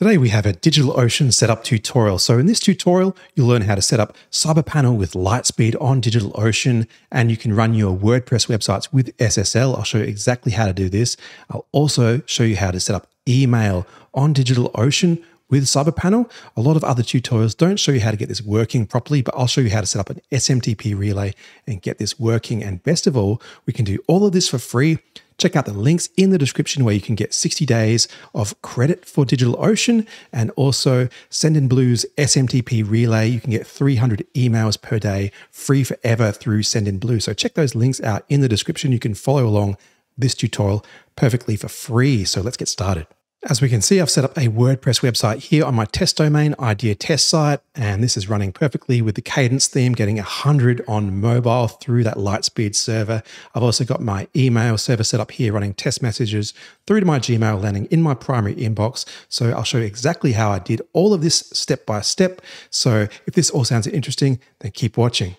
Today we have a DigitalOcean setup tutorial. So in this tutorial, you'll learn how to set up CyberPanel with LiteSpeed on DigitalOcean, and you can run your WordPress websites with SSL. I'll show you exactly how to do this. I'll also show you how to set up email on DigitalOcean with CyberPanel. A lot of other tutorials don't show you how to get this working properly, but I'll show you how to set up an SMTP relay and get this working. And best of all, we can do all of this for free Check out the links in the description where you can get 60 days of credit for DigitalOcean and also Sendinblue's SMTP relay. You can get 300 emails per day free forever through Sendinblue. So check those links out in the description. You can follow along this tutorial perfectly for free. So let's get started. As we can see, I've set up a WordPress website here on my test domain, Idea Test Site, and this is running perfectly with the Kadence theme, getting 100 on mobile through that LiteSpeed server. I've also got my email server set up here, running test messages through to my Gmail landing in my primary inbox. So I'll show you exactly how I did all of this step by step. So if this all sounds interesting, then keep watching.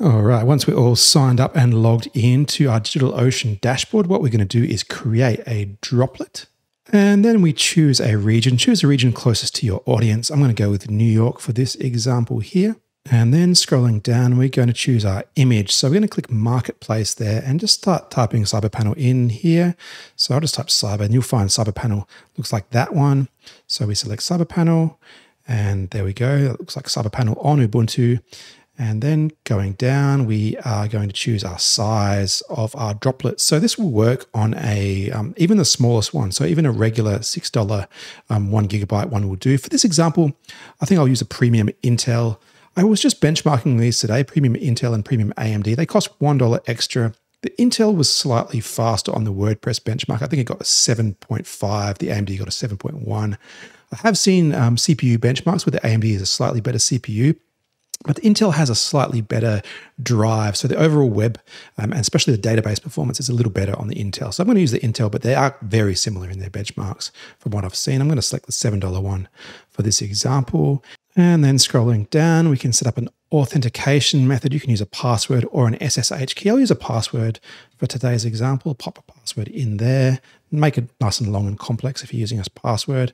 All right, once we're all signed up and logged into our DigitalOcean dashboard, what we're going to do is create a droplet. And then we choose a region. Choose a region closest to your audience. I'm going to go with New York for this example here. And then scrolling down, we're going to choose our image. So we're going to click Marketplace there and just start typing CyberPanel in here. So I'll just type Cyber and you'll find CyberPanel looks like that one. So we select CyberPanel and there we go. It looks like CyberPanel on Ubuntu. And then going down, we are going to choose our size of our droplets. So this will work on a um, even the smallest one. So even a regular six dollar um, one gigabyte one will do. For this example, I think I'll use a premium Intel. I was just benchmarking these today, premium Intel and premium AMD. They cost one dollar extra. The Intel was slightly faster on the WordPress benchmark. I think it got a 7.5. The AMD got a 7.1. I have seen um, CPU benchmarks where the AMD is a slightly better CPU. But Intel has a slightly better drive. So the overall web um, and especially the database performance is a little better on the Intel. So I'm going to use the Intel, but they are very similar in their benchmarks from what I've seen. I'm going to select the $7 one for this example. And then scrolling down, we can set up an authentication method. You can use a password or an SSH key. I'll use a password for today's example. Pop a password in there. Make it nice and long and complex if you're using a password.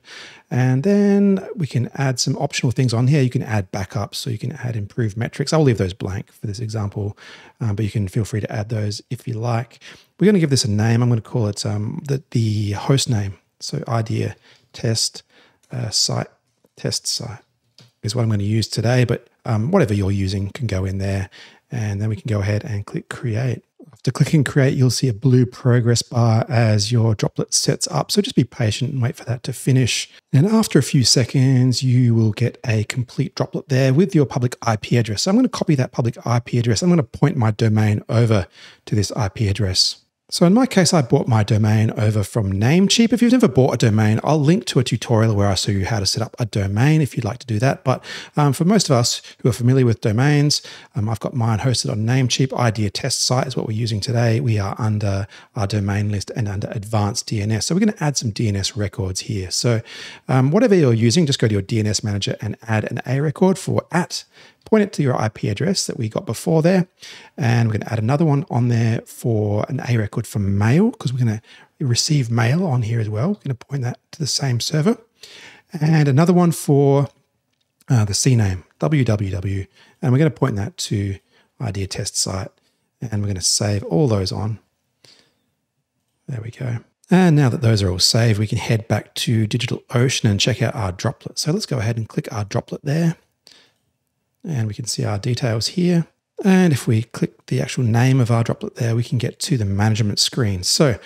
And then we can add some optional things on here. You can add backups, so you can add improved metrics. I'll leave those blank for this example, um, but you can feel free to add those if you like. We're going to give this a name. I'm going to call it um, the, the host name. So idea test uh, site, test site is what I'm going to use today, but um, whatever you're using can go in there. And then we can go ahead and click create. After clicking create, you'll see a blue progress bar as your droplet sets up. So just be patient and wait for that to finish. And after a few seconds, you will get a complete droplet there with your public IP address. So I'm going to copy that public IP address. I'm going to point my domain over to this IP address. So in my case, I bought my domain over from Namecheap. If you've never bought a domain, I'll link to a tutorial where I show you how to set up a domain if you'd like to do that. But um, for most of us who are familiar with domains, um, I've got mine hosted on Namecheap. Idea Test Site is what we're using today. We are under our domain list and under advanced DNS. So we're going to add some DNS records here. So um, whatever you're using, just go to your DNS manager and add an A record for at point it to your IP address that we got before there. And we're going to add another one on there for an A record for mail because we're going to receive mail on here as well. We're going to point that to the same server. And another one for uh, the CNAME, www. And we're going to point that to idea test site. And we're going to save all those on. There we go. And now that those are all saved, we can head back to DigitalOcean and check out our droplet. So let's go ahead and click our droplet there. And we can see our details here. And if we click the actual name of our droplet there, we can get to the management screen. So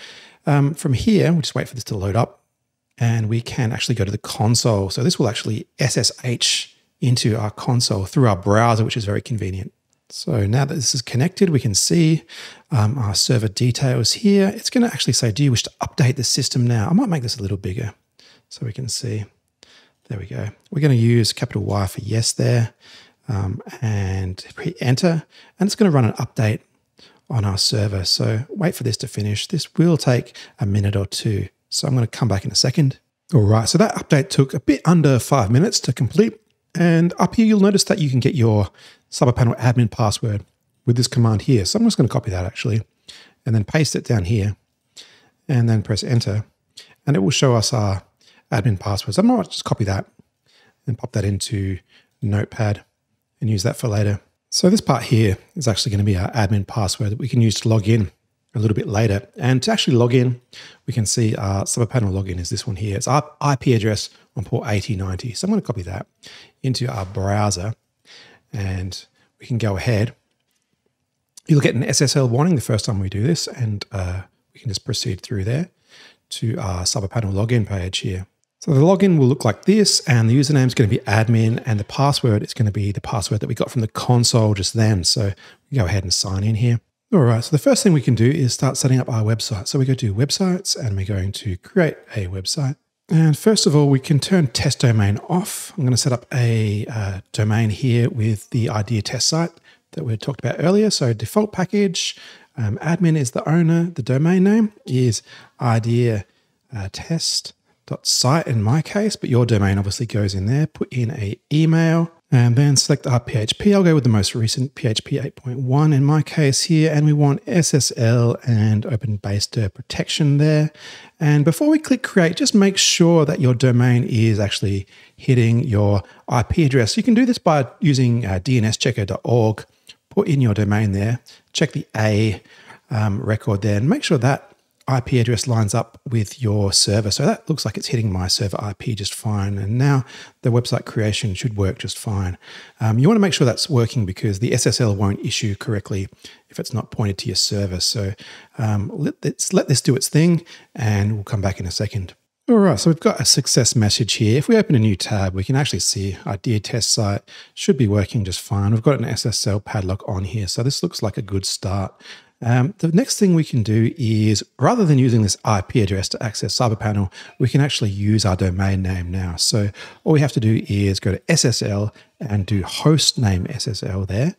um, from here, we'll just wait for this to load up and we can actually go to the console. So this will actually SSH into our console through our browser, which is very convenient. So now that this is connected, we can see um, our server details here. It's going to actually say, do you wish to update the system now? I might make this a little bigger so we can see. There we go. We're going to use capital Y for yes there um, and hit enter, and it's going to run an update on our server. So wait for this to finish. This will take a minute or two. So I'm going to come back in a second. All right, so that update took a bit under five minutes to complete. And up here, you'll notice that you can get your CyberPanel admin password with this command here. So I'm just going to copy that actually, and then paste it down here, and then press enter. and it will show us our admin passwords. I might just copy that and pop that into Notepad and use that for later. So this part here is actually going to be our admin password that we can use to log in a little bit later. And to actually log in, we can see our panel login is this one here. It's our IP address on port 8090. So I'm going to copy that into our browser and we can go ahead. You'll get an SSL warning the first time we do this and uh, we can just proceed through there to our panel login page here. So the login will look like this, and the username is going to be admin, and the password is going to be the password that we got from the console just then. So we go ahead and sign in here. All right, so the first thing we can do is start setting up our website. So we go to websites and we're going to create a website. And first of all, we can turn test domain off. I'm going to set up a uh, domain here with the idea test site that we talked about earlier. So default package, um, admin is the owner. The domain name is idea uh, test site in my case, but your domain obviously goes in there. Put in a email and then select our PHP. I'll go with the most recent PHP 8.1 in my case here, and we want SSL and open base protection there. And before we click create, just make sure that your domain is actually hitting your IP address. You can do this by using uh, dnschecker.org. Put in your domain there, check the A um, record there, and make sure that IP address lines up with your server. So that looks like it's hitting my server IP just fine. And now the website creation should work just fine. Um, you want to make sure that's working because the SSL won't issue correctly if it's not pointed to your server. So um, let, us let this do its thing and we'll come back in a second. All right, so we've got a success message here. If we open a new tab, we can actually see our dear test site should be working just fine. We've got an SSL padlock on here, so this looks like a good start. Um, the next thing we can do is rather than using this IP address to access CyberPanel, we can actually use our domain name now. So all we have to do is go to SSL and do host name SSL there.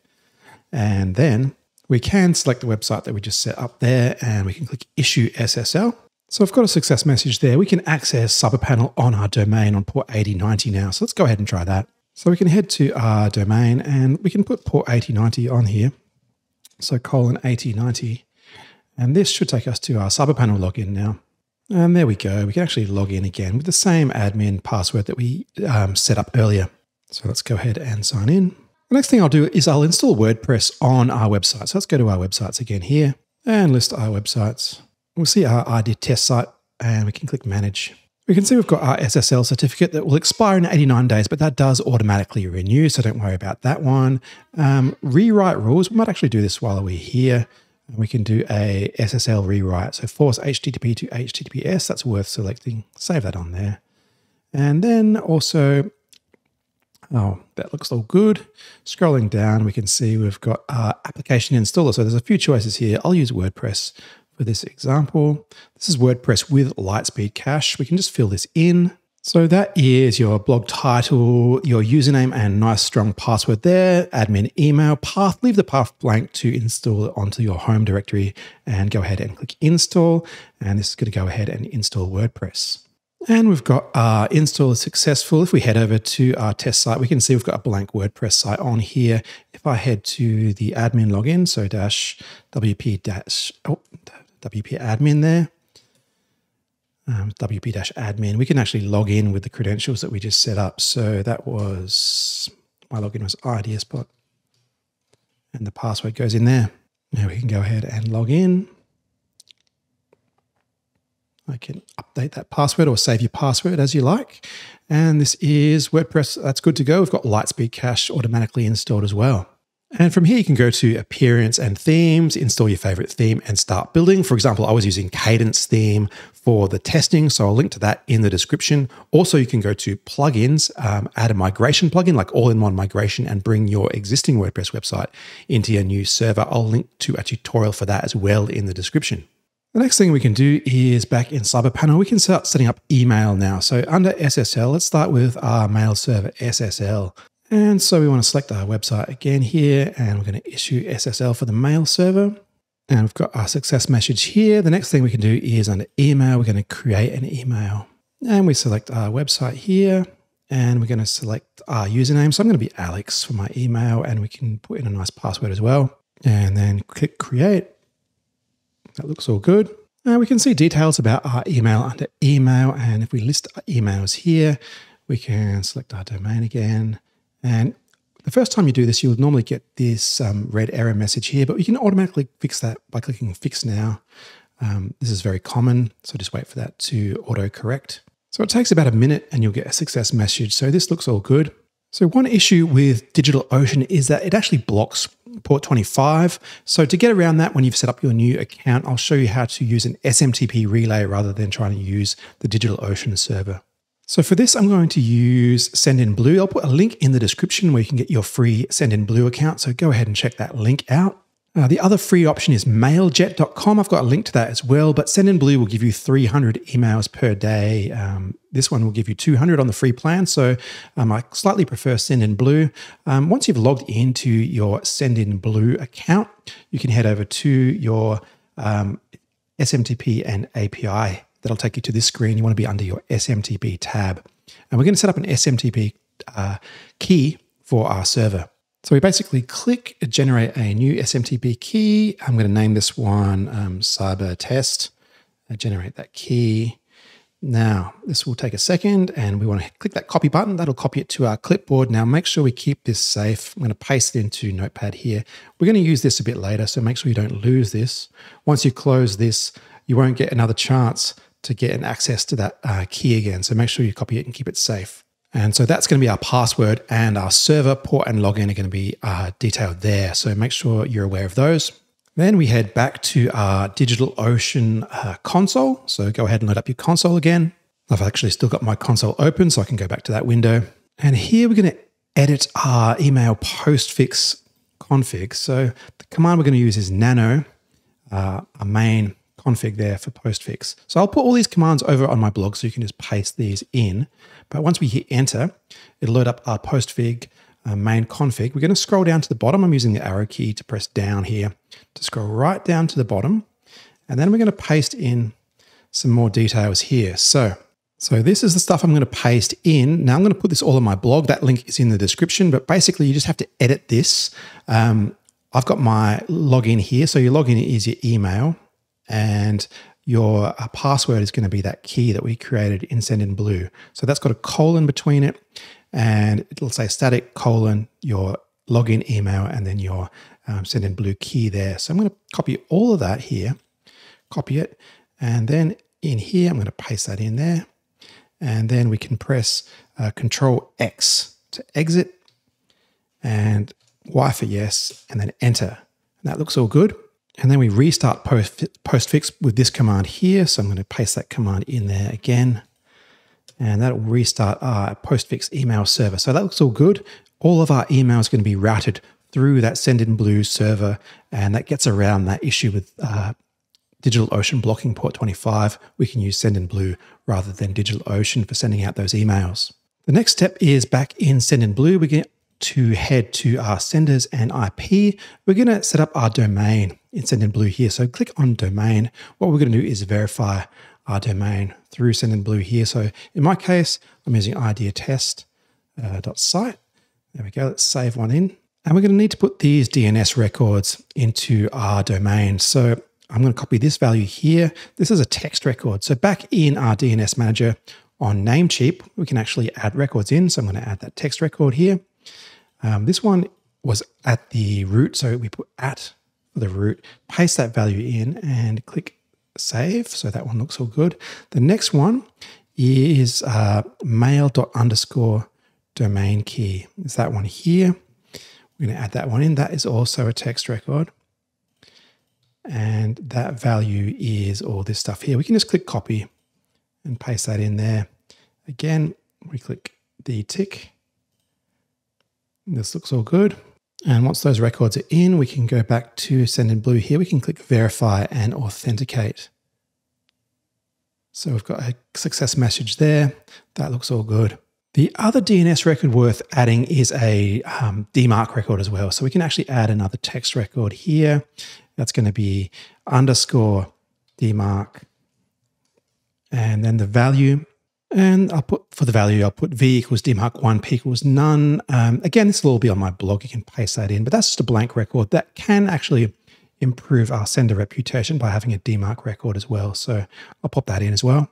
And then we can select the website that we just set up there and we can click issue SSL. So I've got a success message there. We can access CyberPanel on our domain on port 8090 now. So let's go ahead and try that. So we can head to our domain and we can put port 8090 on here. So colon 8090. And this should take us to our CyberPanel login now. And there we go. We can actually log in again with the same admin password that we um, set up earlier. So let's go ahead and sign in. The next thing I'll do is I'll install WordPress on our website. So let's go to our websites again here and list our websites. We'll see our ID test site and we can click manage. We can see we've got our SSL certificate that will expire in 89 days, but that does automatically renew, so don't worry about that one. Um, rewrite rules, we might actually do this while we're here. We can do a SSL rewrite. So force HTTP to HTTPS, that's worth selecting. Save that on there. And then also, oh, that looks all good. Scrolling down, we can see we've got our application installer. So there's a few choices here. I'll use WordPress for this example. This is WordPress with LiteSpeed Cache. We can just fill this in. So that is your blog title, your username, and nice strong password there, admin email, path. Leave the path blank to install it onto your home directory and go ahead and click install. And this is going to go ahead and install WordPress. And we've got our install successful. If we head over to our test site, we can see we've got a blank WordPress site on here. If I head to the admin login, so dash WP dash, oh, WP admin there. Um, WP-admin, we can actually log in with the credentials that we just set up. So that was, my login was IdeaSpot and the password goes in there. Now we can go ahead and log in. I can update that password or save your password as you like. And this is WordPress. That's good to go. We've got LiteSpeed Cache automatically installed as well. And from here, you can go to Appearance and Themes, install your favorite theme, and start building. For example, I was using Kadence theme for the testing, so I'll link to that in the description. Also, you can go to Plugins, um, add a migration plugin like all in one migration, and bring your existing WordPress website into your new server. I'll link to a tutorial for that as well in the description. The next thing we can do is back in CyberPanel, we can start setting up email now. So under SSL, let's start with our mail server SSL. And so we want to select our website again here, and we're going to issue SSL for the mail server. And we've got our success message here. The next thing we can do is under email, we're going to create an email. And we select our website here, and we're going to select our username. So I'm going to be Alex for my email, and we can put in a nice password as well. And then click create. That looks all good. Uh, we can see details about our email under email. And if we list our emails here, we can select our domain again. And the first time you do this, you'll normally get this um, red error message here, but you can automatically fix that by clicking Fix Now. Um, this is very common, so just wait for that to auto correct. So it takes about a minute and you'll get a success message. So this looks all good. So one issue with DigitalOcean is that it actually blocks port 25. So to get around that when you've set up your new account, I'll show you how to use an SMTP relay rather than trying to use the DigitalOcean server. So for this, I'm going to use Sendinblue. I'll put a link in the description where you can get your free Sendinblue account. So go ahead and check that link out. Uh, the other free option is mailjet.com. I've got a link to that as well, but Sendinblue will give you 300 emails per day. Um, this one will give you 200 on the free plan. So um, I slightly prefer Sendinblue. Um, once you've logged into your Sendinblue account, you can head over to your um, SMTP and API. That'll take you to this screen. You want to be under your SMTP tab. And we're going to set up an SMTP uh, key for our server. So we basically click generate a new SMTP key. I'm going to name this one um, cyber test. I generate that key. Now, this will take a second and we want to click that copy button. That'll copy it to our clipboard. Now, make sure we keep this safe. I'm going to paste it into Notepad here. We're going to use this a bit later, so make sure you don't lose this. Once you close this, you won't get another chance to get an access to that uh, key again. So make sure you copy it and keep it safe. And so that's going to be our password and our server port and login are going to be uh, detailed there. So make sure you're aware of those. Then we head back to our DigitalOcean uh, console. So go ahead and load up your console again. I've actually still got my console open, so I can go back to that window. And here we're going to edit our email postfix config. So the command we're going to use is nano, uh, our main config there for postfix. So I'll put all these commands over on my blog so you can just paste these in. But once we hit enter, it'll load up our postfix uh, main config. We're going to scroll down to the bottom. I'm using the arrow key to press down here to scroll right down to the bottom. And then we're going to paste in some more details here. So, so this is the stuff I'm going to paste in. Now I'm going to put this all on my blog. That link is in the description, but basically you just have to edit this. Um, I've got my login here. So your login is your email and your uh, password is going to be that key that we created in Sendinblue. So that's got a colon between it, and it'll say static colon your login email and then your um, Sendinblue key there. So I'm going to copy all of that here, copy it, and then in here I'm going to paste that in there, and then we can press uh, Control X to exit, and Y for yes, and then enter. And that looks all good. And then we restart post, postfix with this command here. So I'm going to paste that command in there again. And that'll restart our postfix email server. So that looks all good. All of our emails are going to be routed through that Sendinblue server. And that gets around that issue with uh, DigitalOcean blocking port 25. We can use Sendinblue rather than DigitalOcean for sending out those emails. The next step is back in Sendinblue. We get to head to our senders and IP, we're going to set up our domain in Sendinblue here. So click on domain. What we're going to do is verify our domain through Sendinblue here. So in my case, I'm using ideatest.site. Uh, there we go. Let's save one in. And we're going to need to put these DNS records into our domain. So I'm going to copy this value here. This is a text record. So back in our DNS manager on Namecheap, we can actually add records in. So I'm going to add that text record here. Um, this one was at the root, so we put at the root, paste that value in and click save. So that one looks all good. The next one is uh, mail underscore domain key. Is that one here. We're going to add that one in. That is also a text record. And that value is all this stuff here. We can just click copy and paste that in there. Again, we click the tick this looks all good. And once those records are in, we can go back to Sendinblue here. We can click verify and authenticate. So we've got a success message there. That looks all good. The other DNS record worth adding is a um, DMARC record as well. So we can actually add another text record here. That's going to be underscore DMARC. And then the value and I'll put for the value, I'll put v equals dmarc 1, p equals none. Um, again, this will all be on my blog. You can paste that in, but that's just a blank record that can actually improve our sender reputation by having a DMARC record as well. So I'll pop that in as well.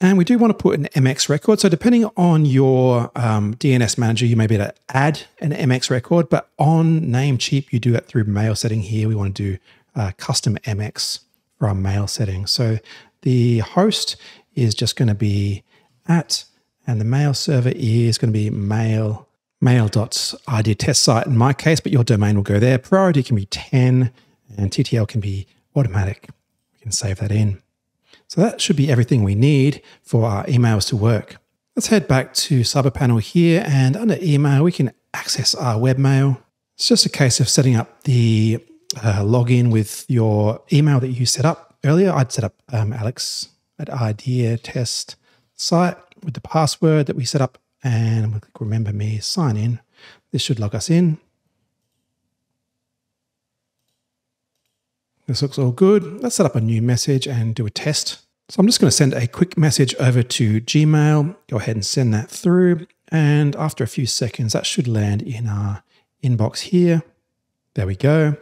And we do want to put an MX record. So depending on your um, DNS manager, you may be able to add an MX record, but on Namecheap, you do it through mail setting here. We want to do uh, custom MX for our mail setting. So the host is just going to be at, and the mail server is going to be mail mail.id test site in my case, but your domain will go there. Priority can be 10 and TTL can be automatic. We can save that in. So that should be everything we need for our emails to work. Let's head back to Cyberpanel here and under email, we can access our webmail. It's just a case of setting up the uh, login with your email that you set up earlier. I'd set up um, Alex at idea test site with the password that we set up and I'm click remember me, sign in. This should log us in. This looks all good. Let's set up a new message and do a test. So I'm just going to send a quick message over to Gmail. Go ahead and send that through. And after a few seconds, that should land in our inbox here. There we go.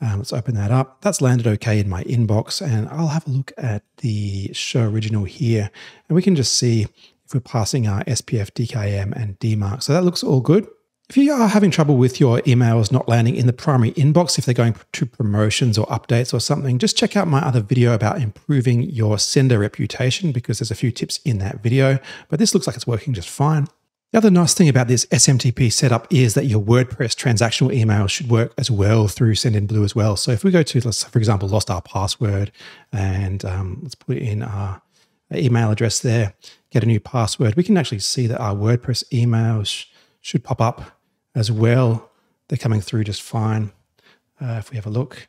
Um, let's open that up. That's landed okay in my inbox. And I'll have a look at the show original here. And we can just see if we're passing our SPF, DKIM, and DMARC. So that looks all good. If you are having trouble with your emails not landing in the primary inbox, if they're going to promotions or updates or something, just check out my other video about improving your sender reputation because there's a few tips in that video. But this looks like it's working just fine. The other nice thing about this SMTP setup is that your WordPress transactional email should work as well through Sendinblue as well. So if we go to, let's for example, lost our password and um, let's put in our email address there, get a new password, we can actually see that our WordPress emails should pop up as well. They're coming through just fine. Uh, if we have a look,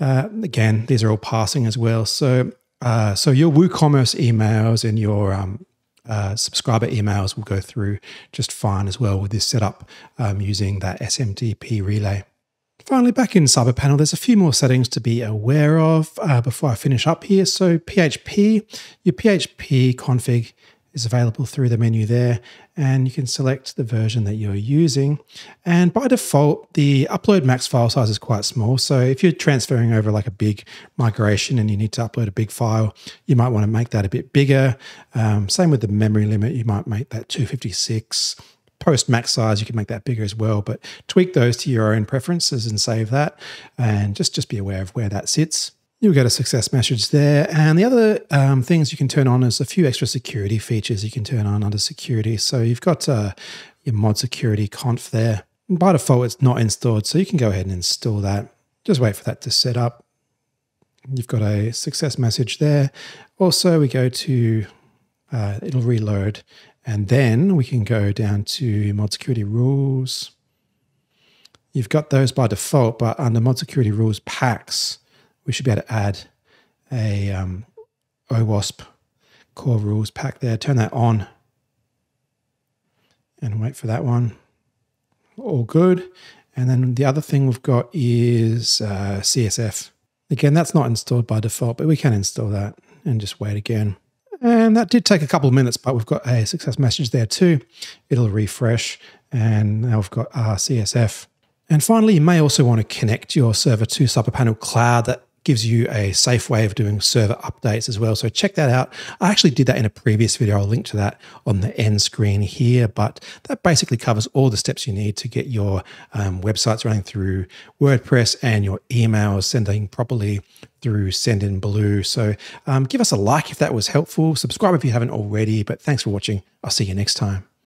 uh, again, these are all passing as well. So, uh, so your WooCommerce emails and your um, uh, subscriber emails will go through just fine as well with this setup um, using that SMTP relay. Finally, back in Cyberpanel, there's a few more settings to be aware of uh, before I finish up here. So PHP, your PHP config is available through the menu there, and you can select the version that you're using. And by default, the upload max file size is quite small. So if you're transferring over like a big migration and you need to upload a big file, you might want to make that a bit bigger. Um, same with the memory limit, you might make that 256 post max size, you can make that bigger as well, but tweak those to your own preferences and save that. And just, just be aware of where that sits. You'll get a success message there. And the other um, things you can turn on is a few extra security features you can turn on under security. So you've got uh, your mod security conf there. And by default, it's not installed, so you can go ahead and install that. Just wait for that to set up. You've got a success message there. Also, we go to, uh, it'll reload. And then we can go down to mod security rules. You've got those by default, but under mod security rules packs, we should be able to add a um, OWASP core rules pack there. Turn that on and wait for that one. All good. And then the other thing we've got is uh, CSF. Again, that's not installed by default, but we can install that and just wait again. And that did take a couple of minutes, but we've got a success message there too. It'll refresh and now we've got our CSF. And finally, you may also want to connect your server to Cyberpanel Cloud. That gives you a safe way of doing server updates as well. So check that out. I actually did that in a previous video. I'll link to that on the end screen here, but that basically covers all the steps you need to get your um, websites running through WordPress and your emails sending properly through Sendinblue. So um, give us a like if that was helpful. Subscribe if you haven't already, but thanks for watching. I'll see you next time.